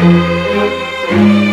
Música